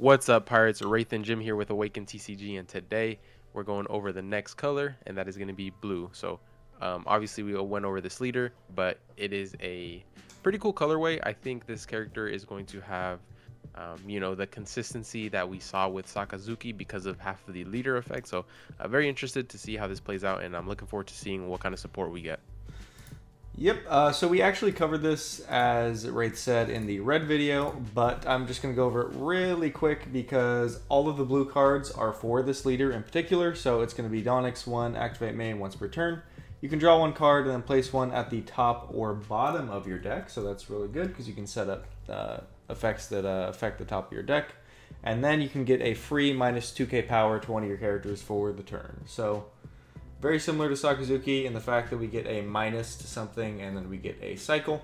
What's up, Pirates? Wraith and Jim here with Awakened TCG, and today we're going over the next color, and that is going to be blue. So, um, obviously, we went over this leader, but it is a pretty cool colorway. I think this character is going to have, um, you know, the consistency that we saw with Sakazuki because of half of the leader effect. So, uh, very interested to see how this plays out, and I'm looking forward to seeing what kind of support we get. Yep, uh, so we actually covered this, as Wraith said, in the red video, but I'm just going to go over it really quick because all of the blue cards are for this leader in particular, so it's going to be Donix 1, activate main once per turn. You can draw one card and then place one at the top or bottom of your deck, so that's really good because you can set up uh, effects that uh, affect the top of your deck. And then you can get a free minus 2k power to one of your characters for the turn. So very similar to Sakazuki in the fact that we get a minus to something and then we get a cycle.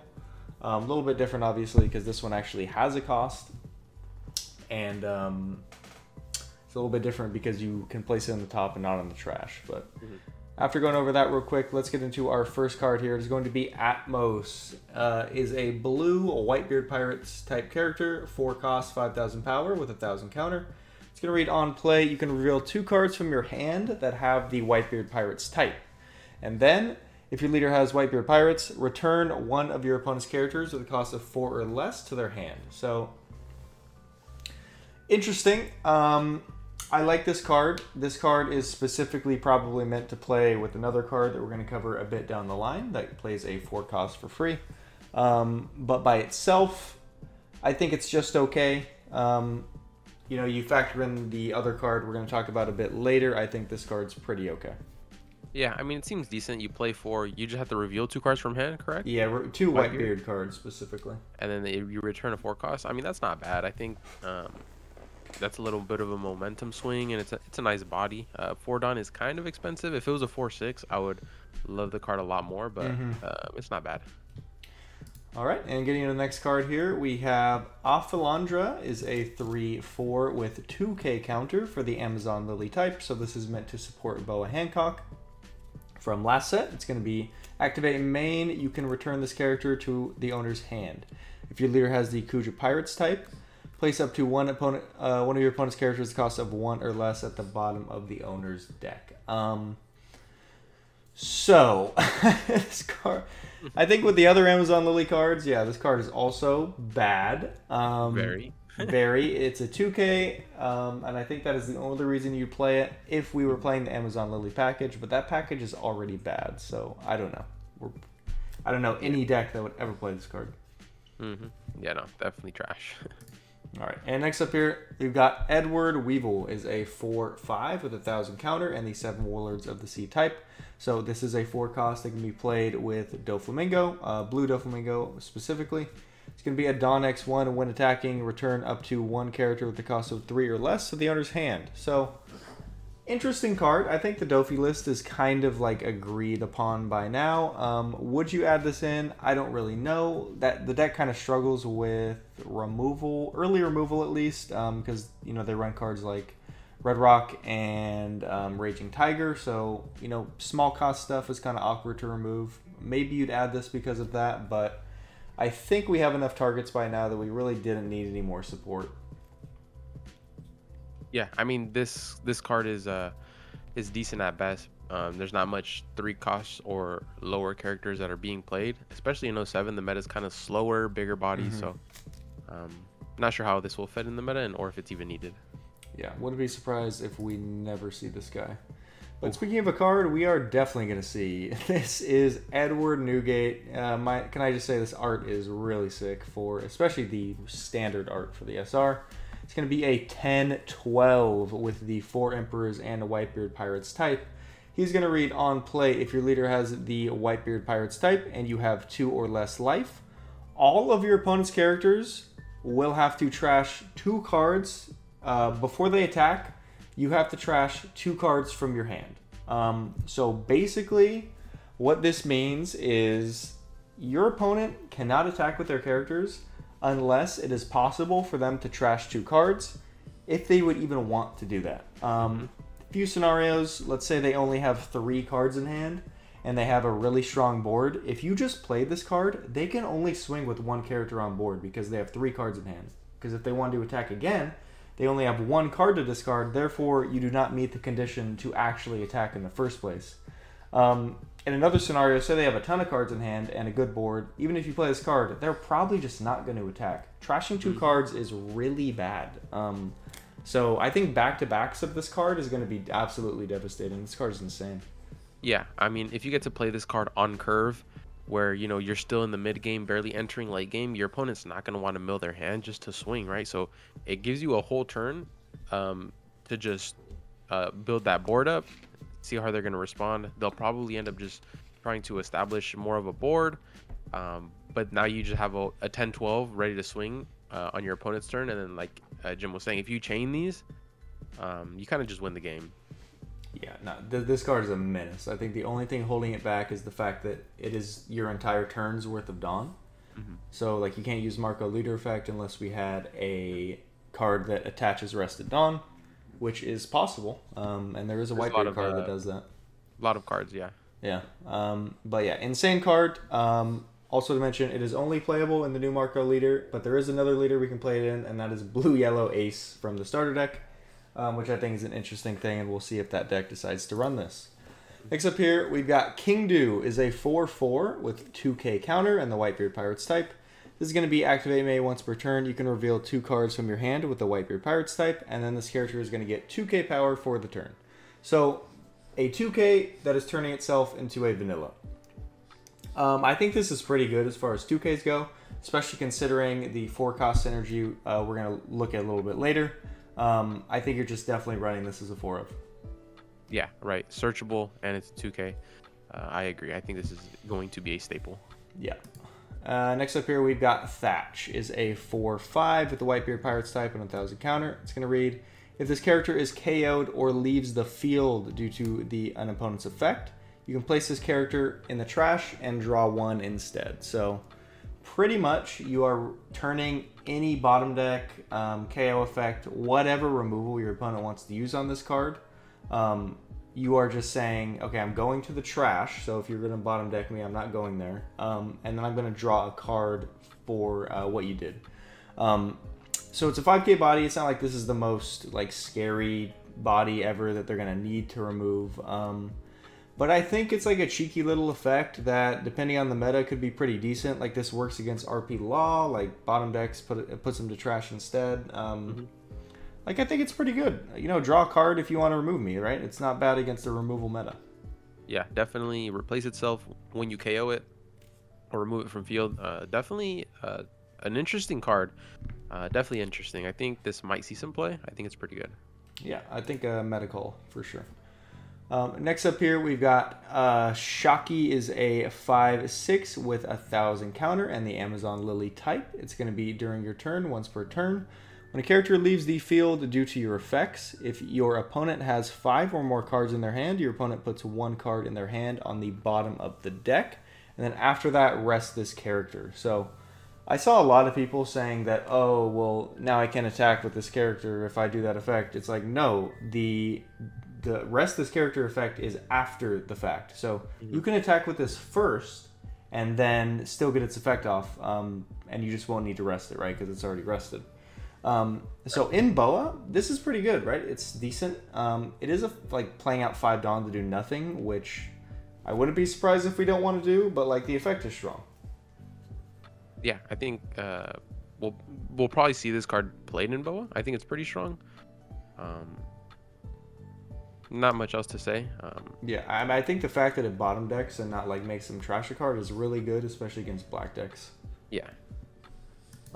Um, a little bit different, obviously, because this one actually has a cost. And um, it's a little bit different because you can place it on the top and not on the trash. But mm-hmm. after going over that real quick, let's get into our first card here. It's going to be Atmos. Uh, is a blue Whitebeard Pirates type character, 4 cost, 5,000 power with a 1,000 counter. It's going to read on play. You can reveal two cards from your hand that have the Whitebeard Pirates type. And then, if your leader has Whitebeard Pirates, return one of your opponent's characters with a cost of four or less to their hand. So, interesting. Um, I like this card. This card is specifically probably meant to play with another card that we're going to cover a bit down the line that plays a four cost for free. Um, but by itself, I think it's just okay. Um, you know, you factor in the other card we're going to talk about a bit later. I think this card's pretty okay. Yeah, I mean, it seems decent. You play four. You just have to reveal two cards from hand, correct? Yeah, two Whitebeard cards specifically. And then you return a four cost. I mean, that's not bad. I think um, that's a little bit of a momentum swing, and it's a, it's a nice body. Uh, four Don is kind of expensive. If it was a four six, I would love the card a lot more, but mm-hmm. uh, it's not bad. All right, and getting into the next card here, we have Aphelandra is a 3-4 with 2k counter for the Amazon Lily type, so this is meant to support Boa Hancock. From last set, it's going to be activate main, you can return this character to the owner's hand. If your leader has the Kuja Pirates type, place up to one opponent, uh, one of your opponent's characters cost of one or less at the bottom of the owner's deck. Um, so, this card I think with the other Amazon Lily cards, yeah, this card is also bad. Um, very. very. It's a 2K, um, and I think that is the only reason you play it if we were playing the Amazon Lily package, but that package is already bad, so I don't know. We're, I don't know any deck that would ever play this card. Mm-hmm. Yeah, no, definitely trash. All right, and next up here, we've got Edward Weevil is a 4-5 with a 1,000 counter and the 7 Warlords of the Sea type. So this is a 4 cost that can be played with Doflamingo, uh, Blue Doflamingo specifically. It's going to be a Don X1 when attacking, return up to one character with the cost of 3 or less to the owner's hand. So interesting card. I think the Dofi list is kind of like agreed upon by now. Um, would you add this in? I don't really know. That the deck kind of struggles with removal, early removal at least, because um, you know they run cards like Red Rock and um, Raging Tiger. So you know small cost stuff is kind of awkward to remove. Maybe you'd add this because of that, but I think we have enough targets by now that we really didn't need any more support. Yeah, I mean this this card is uh is decent at best. Um, there's not much three costs or lower characters that are being played, especially in 07. The meta is kind of slower, bigger bodies, mm-hmm. so um, not sure how this will fit in the meta and or if it's even needed. Yeah, wouldn't be surprised if we never see this guy. But speaking of a card, we are definitely going to see. This is Edward Newgate. Uh, my, can I just say this art is really sick for, especially the standard art for the SR. It's going to be a 10-12 with the four Emperors and a Whitebeard Pirates type. He's going to read on play if your leader has the Whitebeard Pirates type and you have two or less life. All of your opponent's characters will have to trash two cards uh, before they attack. You have to trash two cards from your hand. Um, so basically, what this means is your opponent cannot attack with their characters unless it is possible for them to trash two cards, if they would even want to do that. Um, few scenarios, let's say they only have three cards in hand and they have a really strong board. If you just play this card, they can only swing with one character on board because they have three cards in hand. Because if they want to attack again, they only have one card to discard, therefore, you do not meet the condition to actually attack in the first place. Um, in another scenario, say they have a ton of cards in hand and a good board, even if you play this card, they're probably just not going to attack. Trashing 2 mm-hmm. cards is really bad. Um, so I think back to backs of this card is going to be absolutely devastating. This card is insane. Yeah, I mean, if you get to play this card on curve, where you know you're still in the mid game, barely entering late game, your opponent's not going to want to mill their hand just to swing, right? So it gives you a whole turn um, to just uh, build that board up, see how they're going to respond. They'll probably end up just trying to establish more of a board, um, but now you just have a, a 10-12 ready to swing uh, on your opponent's turn, and then like uh, Jim was saying, if you chain these, um, you kind of just win the game. Yeah, no, th- this card is a menace. I think the only thing holding it back is the fact that it is your entire turn's worth of Don. Mm-hmm. So, like, you can't use Marco Leader effect unless we had a card that attaches Rested Don, which is possible. Um, and there is a There's Whitebeard card uh, that does that. A lot of cards, yeah. Yeah. Um, but yeah, insane card. Um, also to mention, it is only playable in the new Marco leader, but there is another leader we can play it in, and that is Blue Yellow Ace from the starter deck um, which I think is an interesting thing, and we'll see if that deck decides to run this. Next up here, we've got Kingdew is a 4-4 with 2k counter and the Whitebeard Pirates type. This is going to be activate May once per turn. You can reveal two cards from your hand with the Whitebeard Pirates type, and then this character is going to get 2k power for the turn. So, a 2k that is turning itself into a vanilla. Um, I think this is pretty good as far as 2ks go, especially considering the 4 cost synergy uh, we're going to look at a little bit later. Um, I think you're just definitely running this as a four of. Yeah, right. Searchable and it's 2K. Uh, I agree. I think this is going to be a staple. Yeah. Uh, next up here, we've got Thatch. Is a 4-5 with the Whitebeard Pirates type and a 1,000 counter. It's going to read, if this character is KO'd or leaves the field due to the an opponent's effect, you can place this character in the trash and draw one instead. So pretty much you are turning any bottom deck, um, KO effect, whatever removal your opponent wants to use on this card. Um, you are just saying, okay, I'm going to the trash. So if you're going to bottom deck me, I'm not going there. Um, and then I'm going to draw a card for uh, what you did. Um, so it's a 5k body. It's not like this is the most like scary body ever that they're going to need to remove. Um, but I think it's like a cheeky little effect that, depending on the meta, could be pretty decent. Like this works against RP Law, like bottom decks put it, puts them to trash instead. Um, mm-hmm. Like I think it's pretty good. You know, draw a card if you want to remove me, right? It's not bad against the removal meta. Yeah, definitely replace itself when you KO it or remove it from field. Uh, definitely uh, an interesting card. Uh, definitely interesting. I think this might see some play. I think it's pretty good. Yeah, I think a medical for sure. Um, next up here, we've got uh, Shocky is a 5-6 with a 1,000 counter and the Amazon Lily type. It's going to be during your turn, once per turn. When a character leaves the field due to your effects, if your opponent has five or more cards in their hand, your opponent puts one card in their hand on the bottom of the deck. And then after that, rest this character. So I saw a lot of people saying that, oh, well, now I can attack with this character if I do that effect. It's like, no, the the rest this character effect is after the fact. So mm-hmm. you can attack with this first and then still get its effect off, um, and you just won't need to rest it, right? Because it's already rested. Um, so in Boa, this is pretty good, right? It's decent. Um, it is a, like playing out five Don to do nothing, which I wouldn't be surprised if we don't want to do, but like the effect is strong. Yeah, I think uh, we'll we'll probably see this card played in Boa. I think it's pretty strong. Um, not much else to say. Um, yeah, I, mean, I think the fact that it bottom decks and not like makes them trash a card is really good, especially against black decks. Yeah.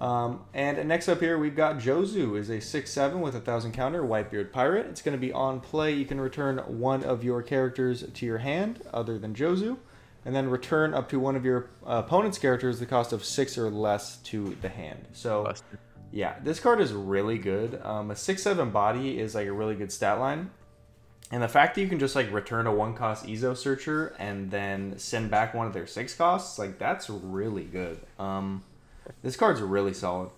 Um, and next up here, we've got Jozu is a 6-7 with a 1,000 counter, Whitebeard Pirate. It's going to be on play. You can return one of your characters to your hand, other than Jozu, and then return up to one of your uh, opponent's characters the cost of 6 or less to the hand. So, Busted. yeah, this card is really good. Um, a 6-7 body is like a really good stat line. And the fact that you can just like return a one cost Izo searcher and then send back one of their six costs, like that's really good. Um, this card's really solid.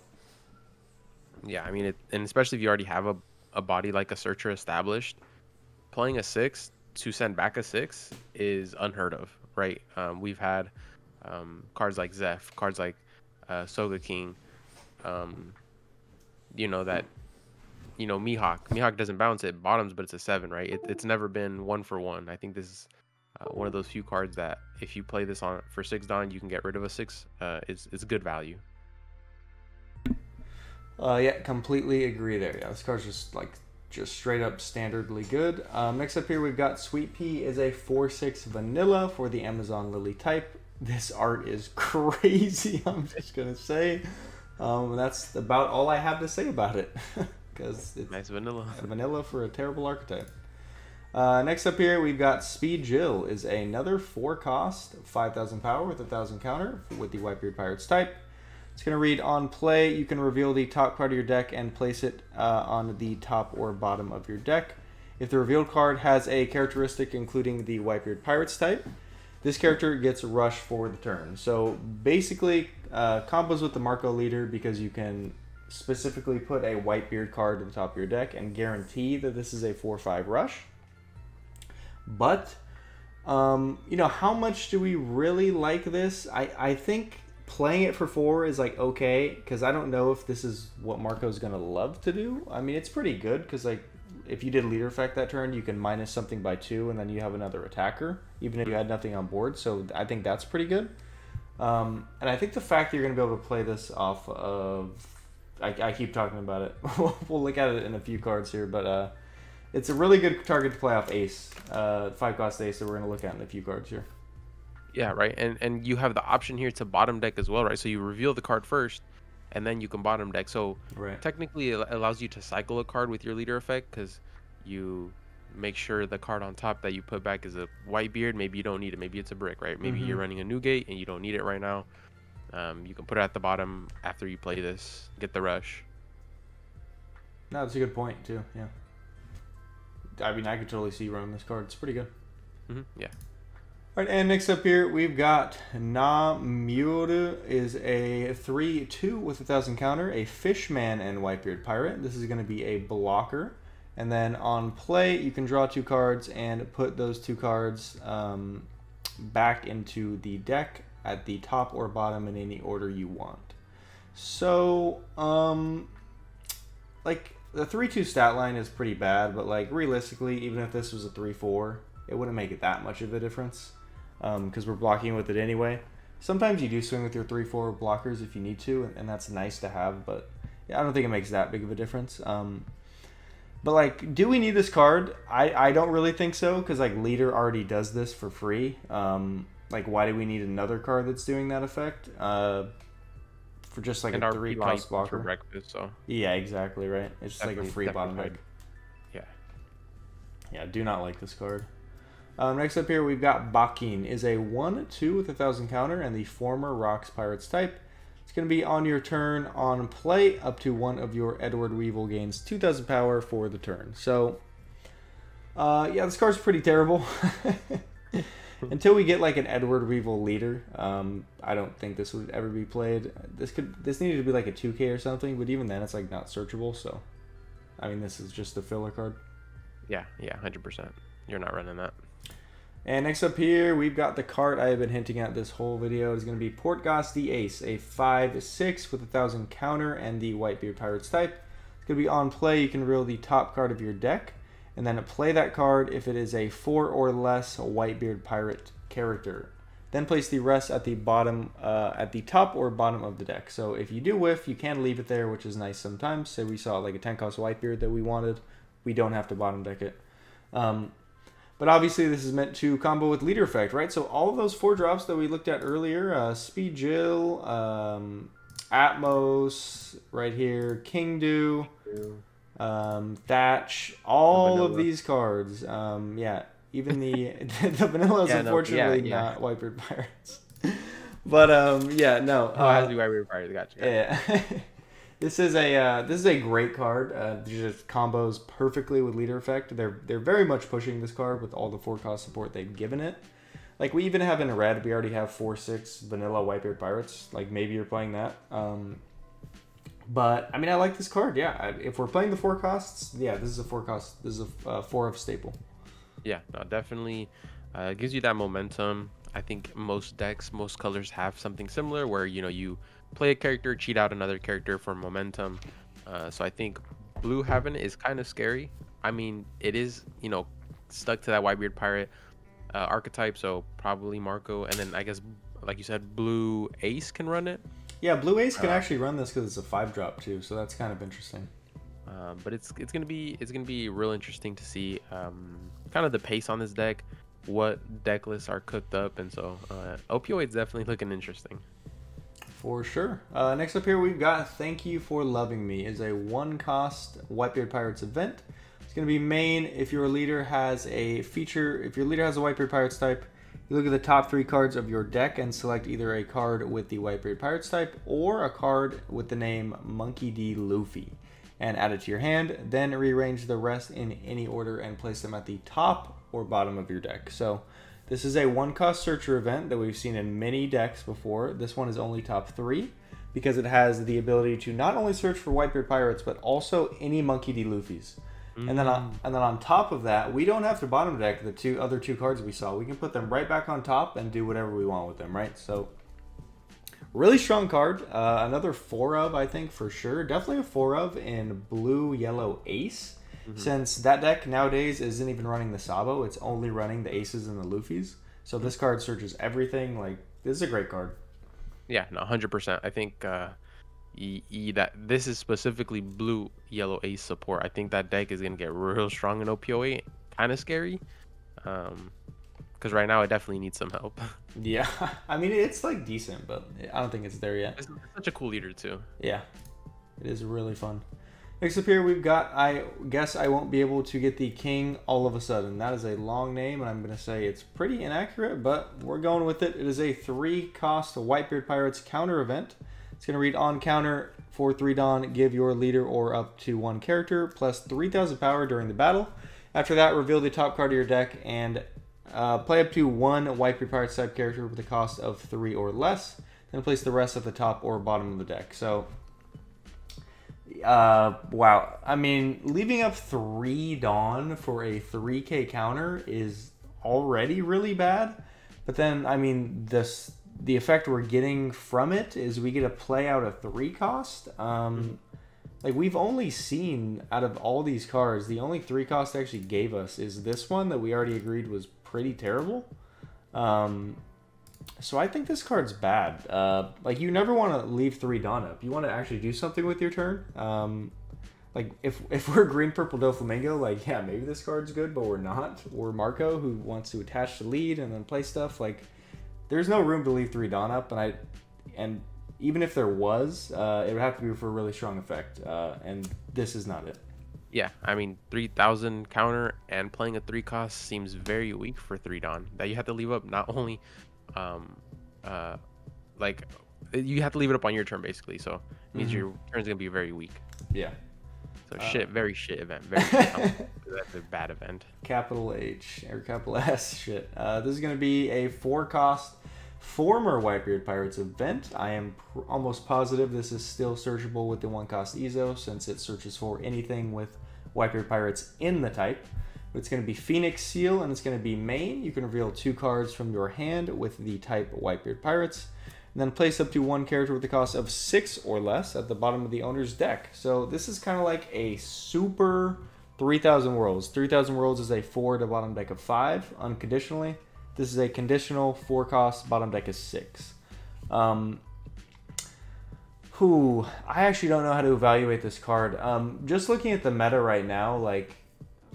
Yeah, I mean, it, and especially if you already have a, a body like a searcher established, playing a six to send back a six is unheard of, right? Um, we've had um, cards like Zeph, cards like uh, Sogeking, um, you know that you know Mihawk. Mihawk doesn't bounce it bottoms, but it's a seven, right? It, it's never been one for one. I think this is uh, one of those few cards that if you play this on for six Don, you can get rid of a six. Uh, it's it's good value. Uh, yeah, completely agree there. Yeah, this card's just like just straight up standardly good. Um, next up here, we've got Sweet Pea is a 4-6 vanilla for the Amazon Lily type. This art is crazy, I'm just going to say. Um, that's about all I have to say about it. Because it's nice vanilla. vanilla for a terrible archetype. Uh, next up here, we've got Speed Jil is another 4 cost, 5,000 power with a 1,000 counter with the Whitebeard Pirates type. It's going to read on play. You can reveal the top card of your deck and place it uh, on the top or bottom of your deck. If the revealed card has a characteristic including the Whitebeard Pirates type, this character gets rush for the turn. So basically, uh, combos with the Marco leader because you can specifically put a Whitebeard card to the top of your deck and guarantee that this is a 4-5 rush. But, um, you know, how much do we really like this? I, I think playing it for four is like okay because I don't know if this is what Marco's gonna love to do. I mean, it's pretty good because like if you did leader effect that turn, you can minus something by two, and then you have another attacker, even if you had nothing on board. So I think that's pretty good. Um, and I think the fact that you're gonna be able to play this off of, I, I keep talking about it. we'll look at it in a few cards here, but uh, it's a really good target to play off Ace, uh, five cost Ace that we're gonna look at in a few cards here. Yeah, right. And and you have the option here to bottom deck as well, right? So you reveal the card first, and then you can bottom deck. So right. technically, it allows you to cycle a card with your leader effect because you make sure the card on top that you put back is a white beard. Maybe you don't need it. Maybe it's a brick, right? Maybe mm-hmm. you're running a new Newgate and you don't need it right now. Um, you can put it at the bottom after you play this. Get the rush. No, that's a good point too. Yeah. I mean, I could totally see running this card. It's pretty good. Mm-hmm. Yeah. All right, and next up here we've got Namule is a 3-2 with a 1000 counter, a Fishman and Whitebeard Pirate. This is going to be a blocker. And then on play, you can draw two cards and put those two cards um, back into the deck at the top or bottom in any order you want. So, um, like, the 3-2 stat line is pretty bad, but, like, realistically, even if this was a 3-4, it wouldn't make it that much of a difference because um, we're blocking with it anyway. Sometimes you do swing with your 3-4 blockers if you need to, and that's nice to have, but yeah, I don't think it makes that big of a difference. Um, but like, do we need this card? I, I don't really think so, because like Leader already does this for free. Um, like, why do we need another card that's doing that effect? Uh, for just like and a three cost blocker. For breakfast, so. Yeah, exactly right. It's just like a free bottom deck. Yeah. Yeah, do not like this card. Um, next up here, we've got Bakkin. Is a 1-2 with a 1,000 counter and the former Rocks Pirates type. It's going to be on your turn on play. Up to one of your Edward Weevil gains 2,000 power for the turn. So, uh, yeah, this card's pretty terrible. Until we get like an Edward Weevil leader, um, I don't think this would ever be played. This could this needed to be like a 2K or something, but even then, it's like not searchable. So, I mean, this is just a filler card. Yeah, yeah, hundred percent. You're not running that. And next up here, we've got the card I have been hinting at this whole video. is going to be Portgas D. Ace, a 5-6 with a 1,000 counter and the Whitebeard Pirates type. It's going to be on play. You can reel the top card of your deck, and then play that card if it is a 4 or less Whitebeard Pirate character. Then place the rest at the bottom, uh, at the top or bottom of the deck. So if you do whiff, you can leave it there, which is nice sometimes. Say we saw like a 10 cost Whitebeard that we wanted, we don't have to bottom deck it. Um, but obviously, this is meant to combo with leader effect, right? So all of those four drops that we looked at earlier, uh, Speed Jil, um, Atmos, right here, Kingdew, um, Thatch, all the of these cards. Um, yeah, even the the vanilla is yeah, unfortunately no, yeah, yeah. not Whitebeard Pirates. but um, yeah, no. Oh, uh, it has to be Whitebeard Pirates. Gotcha. Yeah. This is a uh, this is a great card. Uh, just combos perfectly with leader effect. They're they're very much pushing this card with all the four cost support they've given it. Like we even have in red, we already have four six vanilla Whitebeard Pirates. Like maybe you're playing that. Um, but I mean, I like this card. Yeah, if we're playing the four costs, yeah, this is a four cost. This is a uh, four of staple. Yeah, no, definitely uh, gives you that momentum. I think most decks, most colors have something similar where you know you play a character, cheat out another character for momentum. Uh, so I think blue Heaven is kind of scary. I mean, it is you know stuck to that Whitebeard pirate uh, archetype, so probably Marco, and then I guess like you said, blue ace can run it. Yeah, blue ace can uh, actually run this because it's a five drop too, so that's kind of interesting. Um, but it's it's gonna be it's gonna be real interesting to see um, kind of the pace on this deck, what deck lists are cooked up, and so uh, OPO8's definitely looking interesting. For sure. Uh, next up here we've got Thank You for Loving Me is a one cost Whitebeard Pirates event. It's going to be main if your leader has a feature, if your leader has a Whitebeard Pirates type, look at the top three cards of your deck and select either a card with the Whitebeard Pirates type or a card with the name Monkey D. Luffy and add it to your hand. Then rearrange the rest in any order and place them at the top or bottom of your deck. So this is a one cost searcher event that we've seen in many decks before. This one is only top three because it has the ability to not only search for Whitebeard Pirates but also any Monkey D. Luffy's. Mm. And then on, mm. and then on top of that, we don't have to bottom deck the two other two cards we saw. We can put them right back on top and do whatever we want with them, right? So really strong card. Uh, another four of, I think for sure. Definitely a four of in blue yellow ace. Mm-hmm. Since that deck nowadays isn't even running the Sabo, it's only running the aces and the Luffy's. So this card searches everything. Like this is a great card. Yeah, no, hundred percent. I think uh, e, e, that this is specifically blue yellow ace support. I think that deck is gonna get real strong in OPO8. Kind of scary. Um, because right now I definitely need some help. Yeah, I mean it's like decent, but I don't think it's there yet. It's such a cool leader too. Yeah, it is really fun. Next up here, we've got, I guess I won't be able to get the king all of a sudden. That is a long name, and I'm going to say it's pretty inaccurate, but we're going with it. It is a three-cost Whitebeard Pirates counter event. It's going to read on counter for 3 Don, give your leader or up to one character, plus 3,000 power during the battle. After that, reveal the top card of your deck and uh, play up to one Whitebeard Pirates type character with a cost of 3 or less. Then place the rest at the top or bottom of the deck. So uh, wow. I mean, leaving up three Don for a 3k counter is already really bad. But then, I mean, this the effect we're getting from it is we get to play out a three cost. Um, like we've only seen out of all these cards, the only three cost actually gave us is this one that we already agreed was pretty terrible. Um, so I think this card's bad. Uh, like you never want to leave three Don up. You want to actually do something with your turn. Um, like if if we're green purple Doflamingo, like yeah, maybe this card's good, but we're not. We're Marco who wants to attach the lead and then play stuff. Like there's no room to leave three Don up, and I and even if there was, uh, it would have to be for a really strong effect, uh, and this is not it. Yeah, I mean, 3,000 counter and playing a 3 cost seems very weak for 3 Don. That you have to leave up not only um, uh, like you have to leave it up on your turn basically. So it means mm-hmm. your turn's gonna be very weak. Yeah. So uh, shit, very shit event. Very that's a bad event. Capital H or capital S shit. Uh, this is gonna be a four cost former Whitebeard Pirates event. I am pr- almost positive this is still searchable with the one cost Izo since it searches for anything with Whitebeard Pirates in the type. It's going to be Phoenix Seal and it's going to be main. You can reveal two cards from your hand with the type Whitebeard Pirates. And then place up to one character with the cost of six or less at the bottom of the owner's deck. So this is kind of like a super 3000 Worlds. 3000 Worlds is a four to bottom deck of five unconditionally. This is a conditional four cost, bottom deck is six. Um, who I actually don't know how to evaluate this card. Um, just looking at the meta right now, like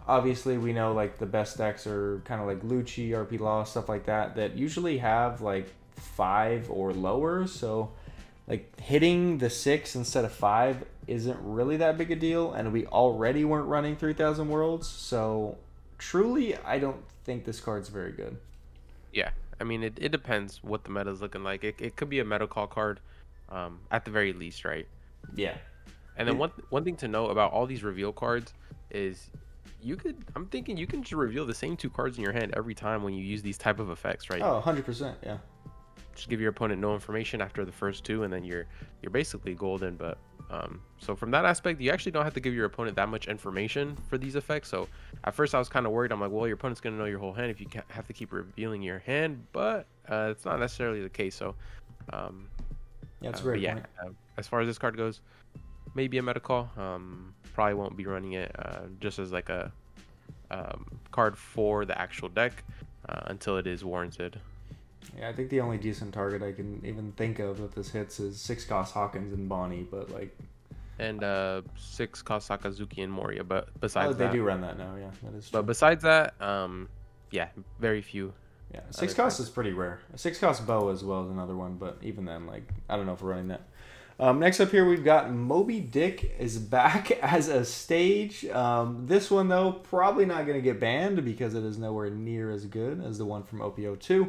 obviously we know like the best decks are kind of like Lucci, RP Law, stuff like that that usually have like five or lower. So like hitting the six instead of five isn't really that big a deal, and we already weren't running 3,000 worlds. So truly, I don't think this card's very good. Yeah, I mean it, it depends what the meta is looking like. It, it could be a meta call card, um, at the very least, right? Yeah. And then one one thing to know about all these reveal cards is you could i'm thinking you can just reveal the same two cards in your hand every time when you use these type of effects right oh 100% yeah just give your opponent no information after the first two and then you're you're basically golden. But um, so from that aspect you actually don't have to give your opponent that much information for these effects. So at first i was kind of worried. I'm like well your opponent's going to know your whole hand if you have to keep revealing your hand. But uh, it's not necessarily the case. So um, yeah, that's uh, great yeah uh, as far as this card goes maybe a Metacall. Um, probably won't be running it uh, just as like a um, card for the actual deck uh, until it is warranted. Yeah, I think the only decent target I can even think of that this hits is six cost Hawkins and Bonney, but like. And uh, six cost Sakazuki and Moria, but besides that. oh, they that, do run that now. Yeah, that is. But besides that, um, yeah, very few. Yeah, six cost is pretty rare. Six cost Boa as well is another one, but even then, like I don't know if we're running that. Um, next up here, we've got Moby Dick is back as a stage. Um, this one, though, probably not going to get banned because it is nowhere near as good as the one from OPO2.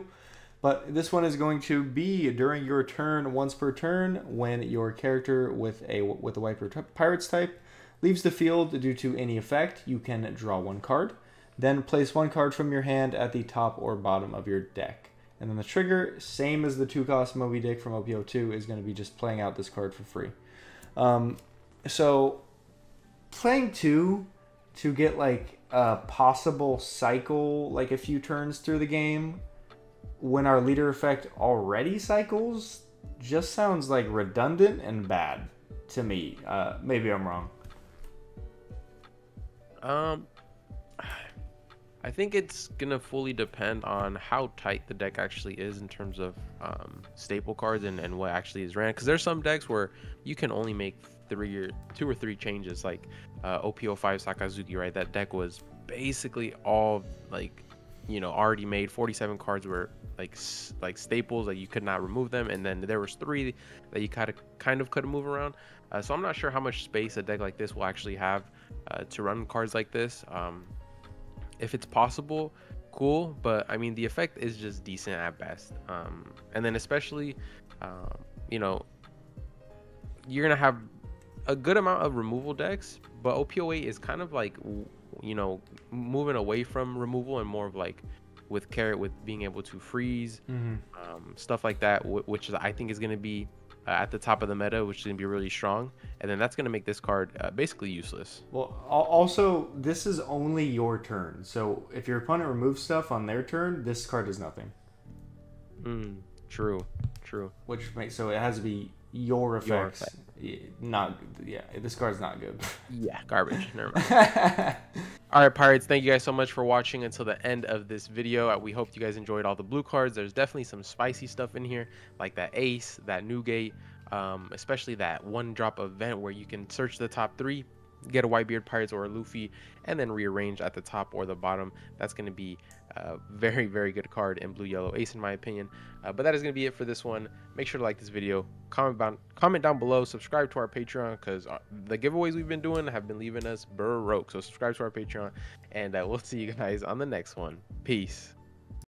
But this one is going to be during your turn, once per turn, when your character with a with a Whitebeard Pirates type leaves the field due to any effect, you can draw one card. Then place one card from your hand at the top or bottom of your deck. And then the trigger, same as the two cost Moby Dick from OPO2, is going to be just playing out this card for free. Um, so, playing two to get like a possible cycle, like a few turns through the game, when our leader effect already cycles, just sounds like redundant and bad to me. Uh, maybe I'm wrong. Um, I think it's gonna fully depend on how tight the deck actually is in terms of um, staple cards and, and what actually is ran. Because there's some decks where you can only make three or two or three changes, like uh, OPO5 Sakazuki. Right, that deck was basically all like you know already made. 47 cards were like like staples that like you could not remove them, and then there was three that you kind of kind of couldn't move around. Uh, so I'm not sure how much space a deck like this will actually have uh, to run cards like this. Um, if it's possible, cool. But I mean, the effect is just decent at best. Um, and then especially, um, you know, you're gonna have a good amount of removal decks, but OPO8 is kind of like, you know, moving away from removal and more of like with carrot with being able to freeze, mm-hmm. um, stuff like that, which is, I think is gonna be uh, at the top of the meta, which is going to be really strong. And then that's going to make this card uh, basically useless. Well, also, this is only your turn. So if your opponent removes stuff on their turn, this card does nothing. Mm, true, true. Which makes so it has to be your effects. Your effect. Not yeah, this card's not good. yeah, garbage. Never mind. all right, pirates. Thank you guys so much for watching until the end of this video. Uh, we hope you guys enjoyed all the blue cards. There's definitely some spicy stuff in here, like that ace, that Newgate, um, especially that one drop event where you can search the top three, get a Whitebeard Pirates or a Luffy, and then rearrange at the top or the bottom. That's going to be a very, very good card in Blue Yellow Ace, in my opinion. Uh, but that is going to be it for this one. Make sure to like this video, comment down, comment down below, subscribe to our Patreon because uh, the giveaways we've been doing have been leaving us broke. So subscribe to our Patreon, and uh, we'll see you guys on the next one. Peace.